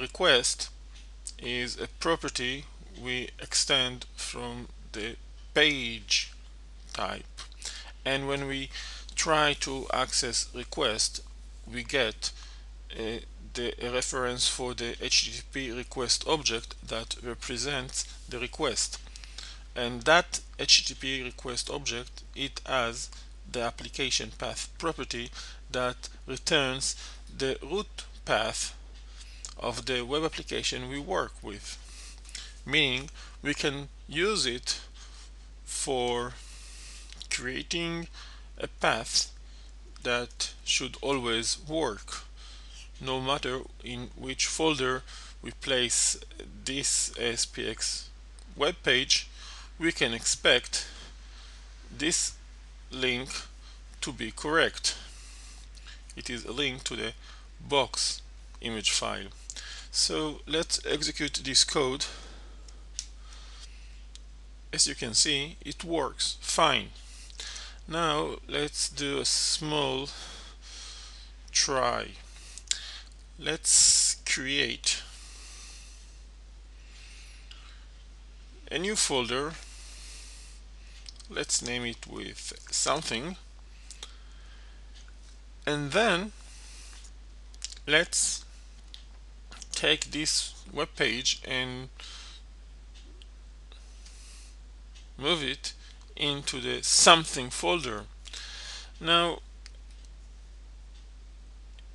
request is a property we extend from the page type. And when we try to access request we get uh, the reference for the HTTP request object that represents the request. And that HTTP request object it has the application path property that returns the root path of the web application we work with. Meaning we can use it for creating a path that should always work no matter in which folder we place this ASPX web page. We can expect this link to be correct. It is a link to the box image file so let's execute this code. As you can see it works. Fine. Now let's do a small try. Let's create a new folder. Let's name it with something. And then let's take this web page and move it into the something folder. Now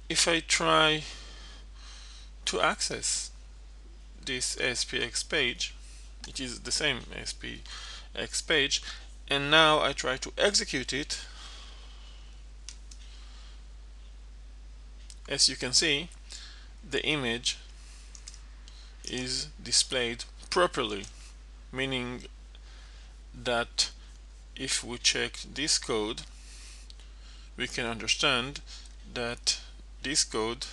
if I try to access this ASPX page it is the same ASPX page and now I try to execute it. As you can see the image is displayed properly meaning that if we check this code we can understand that this code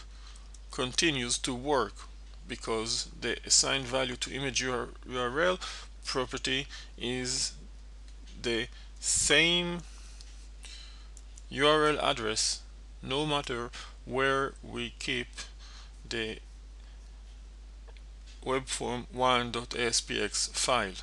continues to work because the assigned value to image URL property is the same URL address no matter where we keep the webform1.aspx file